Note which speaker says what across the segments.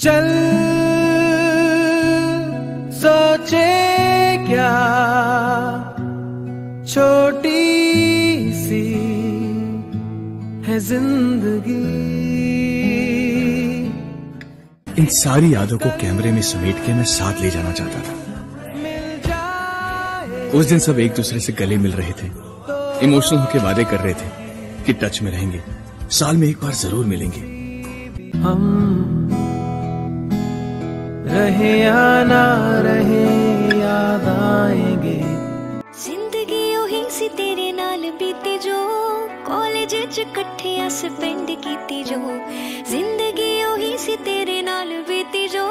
Speaker 1: चल सोचे क्या? छोटी सी है ज़िंदगी।
Speaker 2: इन सारी यादों को कैमरे में समेट के मैं साथ ले जाना चाहता था।
Speaker 1: मिल
Speaker 2: उस दिन सब एक दूसरे से गले मिल रहे थे। इमोशनल होके वादे कर रहे थे कि टच में रहेंगे। साल में एक बार ज़रूर मिलेंगे।
Speaker 1: हम रहे या ना रहे याद आएंगे
Speaker 3: ਜ਼ਿੰਦਗੀ ਉਹੀ ਸੀ ਤੇਰੇ ਨਾਲ ਬੀਤੀ ਜੋ ਕਾਲਜ ਚ ਇਕੱਠਿਆਂ ਸਪੈਂਡ ਕੀਤੀ ਜੋ ਜ਼ਿੰਦਗੀ ਉਹੀ ਸੀ ਤੇਰੇ ਨਾਲ ਬੀਤੀ ਜੋ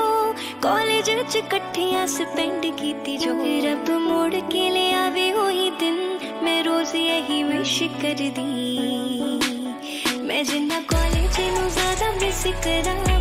Speaker 3: ਕਾਲਜ ਚ ਇਕੱਠਿਆਂ ਸਪੈਂਡ ਕੀਤੀ ਜੋ ਰੱਬ ਮੋੜ ਕੇ ਲਿਆਵੇ ਉਹੀ ਦਿਨ ਮੈਂ ਰੋਜ਼ ਇਹੀ ਵਿਸ਼ ਕਰਦੀ ਮੈਂ ਜਿੰਨਾ ਕਾਲਜ ਨੂੰ ਜ਼ਿਆਦਾ ਮਿਸ ਕਰਾਂ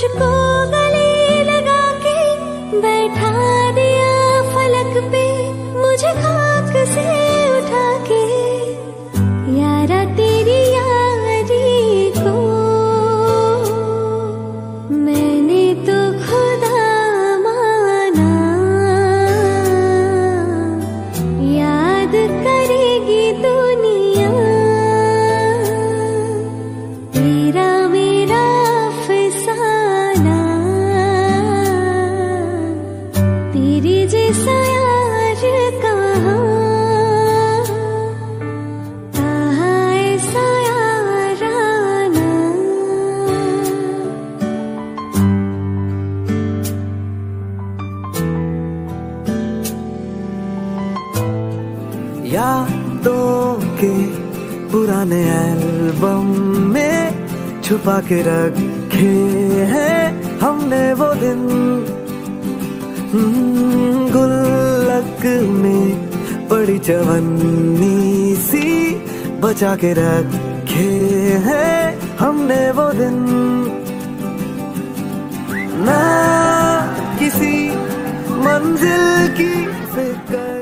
Speaker 3: मुझको गले यादों
Speaker 1: के पुराने एल्बम में छुपा के रखे हैं हमने वो दिन गुल्लक में पड़ी जवनी सी, बचा के रखे हैं हमने वो दिन। ना किसी मंजिल की फ़िक्र